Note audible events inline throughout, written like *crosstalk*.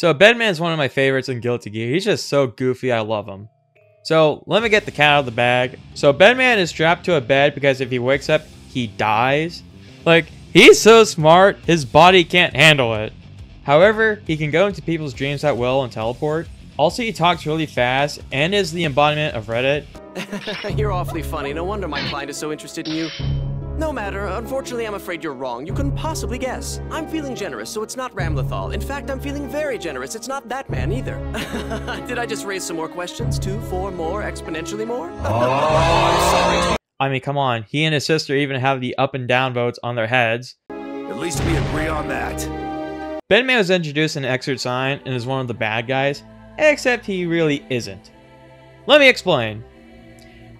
So Bedman's one of my favorites in Guilty Gear. He's just so goofy, I love him. So let me get the cat out of the bag. So Bedman is strapped to a bed because if he wakes up, he dies. Like, he's so smart, his body can't handle it. However, he can go into people's dreams at will and teleport. Also, he talks really fast and is the embodiment of Reddit. *laughs* you're awfully funny. No wonder my client is so interested in you. No matter. Unfortunately, I'm afraid you're wrong. You couldn't possibly guess. I'm feeling generous, so it's not Ramlethal. In fact, I'm feeling very generous. It's not that man either. *laughs* Did I just raise some more questions? Two, four more, exponentially more? *laughs* Oh, I'm sorry. I mean, come on. He and his sister even have the up and down votes on their heads. At least we agree on that. Ben Bedman was introduced in Xrd Sign and is one of the bad guys, except he really isn't. Let me explain.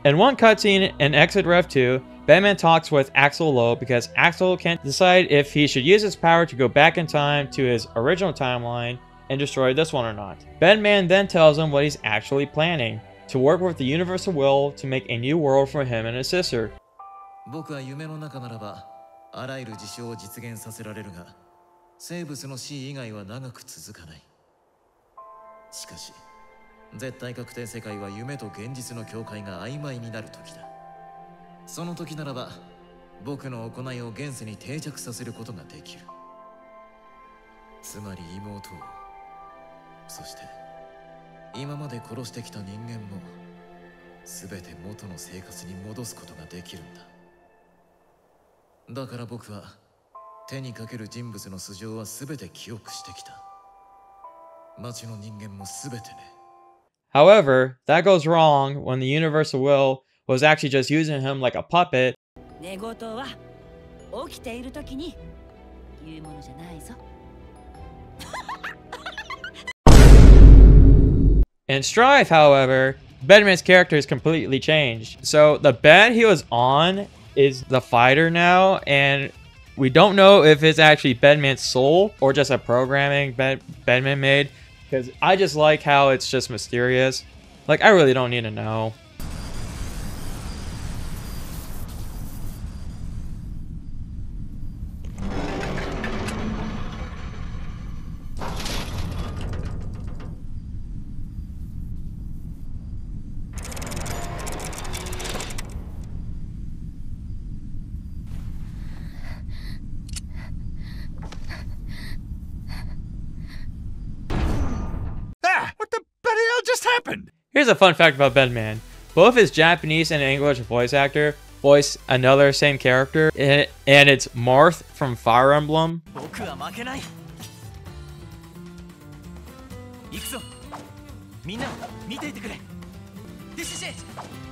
In one cutscene in Xrd Rev 2, Bedman talks with Axl Low because Axl can't decide if he should use his power to go back in time to his original timeline and destroy this one or not. Bedman then tells him what he's actually planning, to work with the universal will to make a new world for him and his sister. その時ならば僕の行いを現世に定着させることができる。つまり妹をそして今まで殺してきた人間も全て元の生活に戻すことができるんだ。だから僕は手にかける人物の素性は全て記憶してきた。街の人間も全てね。However, that goes wrong when the universal will was actually just using him like a puppet. In Strive, however, Bedman's character is completely changed. So the bed he was on is the fighter now, and we don't know if it's actually Bedman's soul or just a programming Bed Bedman made. Because I just like how it's just mysterious. Like, I really don't need to know. Here's a fun fact about Bedman. Both his Japanese and English voice actor voice another same character, and it's Marth from Fire Emblem. This is it!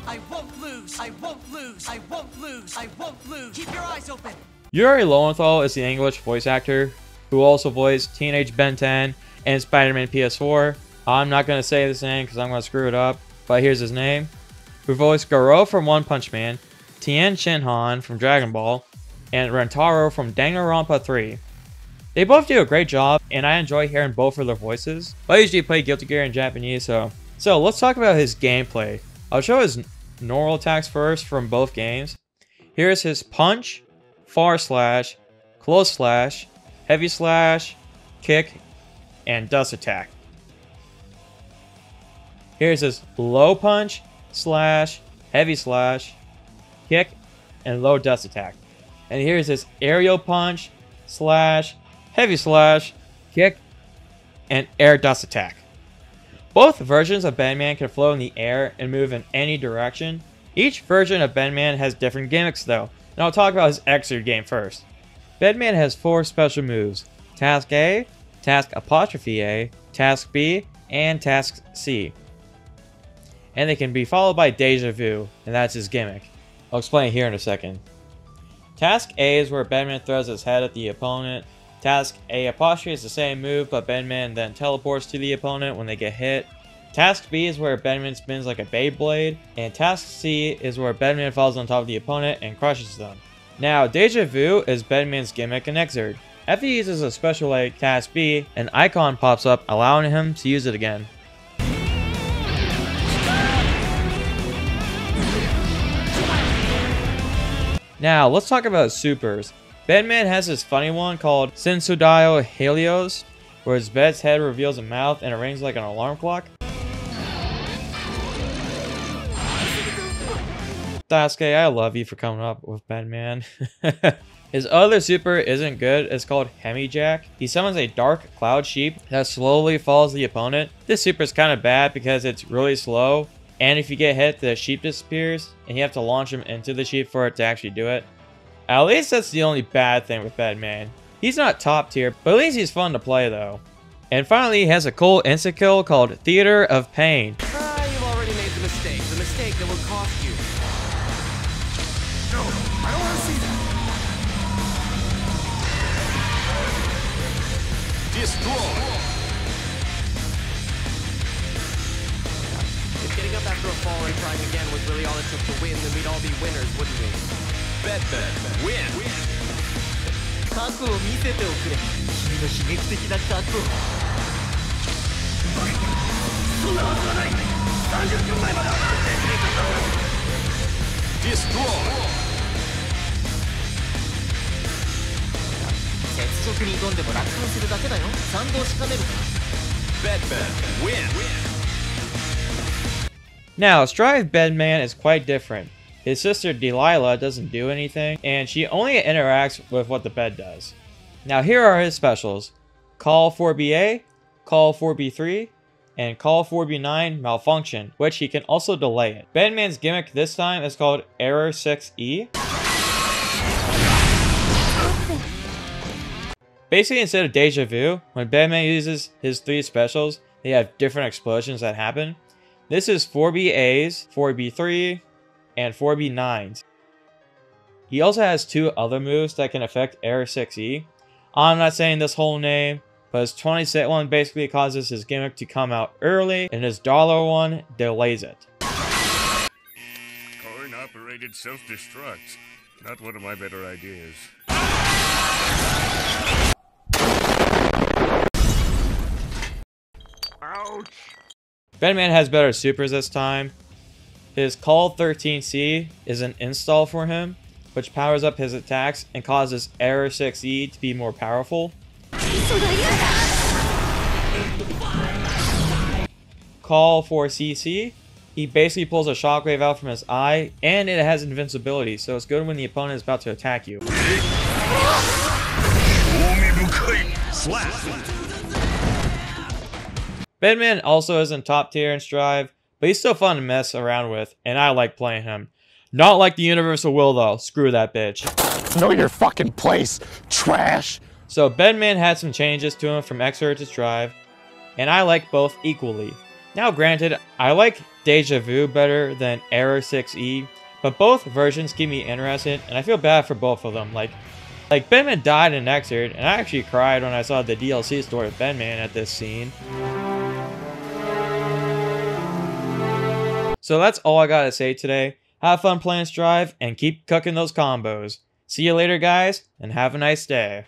I won't lose! I won't lose! I won't lose! I won't lose! Keep your eyes open! Yuri Lowenthal is the English voice actor who also voiced Teenage Ben 10 and Spider-Man PS4. I'm not going to say this name because I'm going to screw it up, but here's his name. Who voiced Garou from One Punch Man, Tien Shinhan from Dragon Ball, and Rentaro from Danganronpa 3. They both do a great job, and I enjoy hearing both of their voices. I usually play Guilty Gear in Japanese, so... So, let's talk about his gameplay. I'll show his normal attacks first from both games. Here's his punch, far slash, close slash, heavy slash, kick, and dust attack. Here's his low punch, slash, heavy slash, kick, and low dust attack. And here's his aerial punch, slash, heavy slash, kick, and air dust attack. Both versions of Bedman can flow in the air and move in any direction. Each version of Bedman has different gimmicks though, and I'll talk about his Xrd game first. Bedman has four special moves, Task A, Task Apostrophe A, Task B, and Task C and they can be followed by Deja Vu, and that's his gimmick. I'll explain here in a second. Task A is where Bedman throws his head at the opponent. Task A apostrophe is the same move, but Bedman then teleports to the opponent when they get hit. Task B is where Bedman spins like a Beyblade, and Task C is where Bedman falls on top of the opponent and crushes them. Now, Deja Vu is Bedman's gimmick in Xrd. After he uses a special like Task B, an icon pops up allowing him to use it again. Now, let's talk about supers. Bedman has this funny one called Sinusoidal Helios, where his bed's head reveals a mouth and it rings like an alarm clock. Daisuke, I love you for coming up with Bedman. *laughs* His other super isn't good. It's called Hemijack. He summons a dark cloud sheep that slowly follows the opponent. This super is kind of bad because it's really slow. And if you get hit, the sheep disappears. And you have to launch him into the sheep for it to actually do it. At least that's the only bad thing with Bedman. He's not top tier, but at least he's fun to play though. And finally, he has a cool insta-kill called Theater of Pain. Ah, you've already made the mistake. The mistake that will cost you. No, I don't want to see that. Destroy. throw forward and trying again was really all it took to win, then we'd all be winners, wouldn't we? Bet bet win! 過去を見せておくれ君の悲劇的な過去そんなはずはない30分前まであってディストロイ雪辱に挑んでも落胆するだけだよ賛同しかねるか Bet bet win! win. Now, Strive Bedman is quite different. His sister Delilah doesn't do anything, and she only interacts with what the bed does. Now, here are his specials Call 4BA, Call 4B3, and Call 4B9 Malfunction, which he can also delay it. Bedman's gimmick this time is called Error 6E. Basically, instead of Deja Vu, when Bedman uses his three specials, they have different explosions that happen. This is 4BAs, 4B3, and 4B9s. He also has two other moves that can affect Error 6E. I'm not saying this whole name, but his 26 one basically causes his gimmick to come out early, and his dollar one delays it. Coin operated self destruct. Not one of my better ideas. Ouch. Bedman has better supers this time. His Call 13C is an install for him, which powers up his attacks and causes Error 6E to be more powerful. Call 4CC. He basically pulls a shockwave out from his eye, and it has invincibility, so it's good when the opponent is about to attack you. Bedman also isn't top tier in Strive, but he's still fun to mess around with, and I like playing him. Not like the Universal Will though, screw that bitch. Know your fucking place, trash. So Bedman had some changes to him from Xrd to Strive, and I like both equally. Now granted, I like Deja Vu better than Error 6E, but both versions keep me interested, and I feel bad for both of them. Like, like Bedman died in Xrd, and I actually cried when I saw the DLC story of Bedman at this scene. So that's all I gotta say today. Have fun playing Strive, and keep cooking those combos. See you later, guys, and have a nice day.